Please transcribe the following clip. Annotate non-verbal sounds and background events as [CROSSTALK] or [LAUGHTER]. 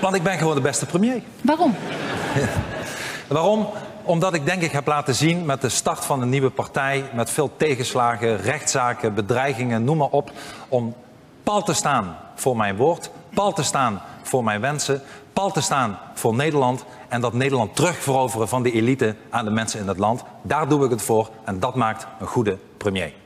Want ik ben gewoon de beste premier. Waarom? [LAUGHS] Waarom? Omdat ik denk ik heb laten zien met de start van een nieuwe partij, met veel tegenslagen, rechtszaken, bedreigingen, noem maar op, om pal te staan voor mijn woord, pal te staan voor mijn wensen, pal te staan voor Nederland en dat Nederland terugveroveren van de elite aan de mensen in het land. Daar doe ik het voor en dat maakt een goede premier.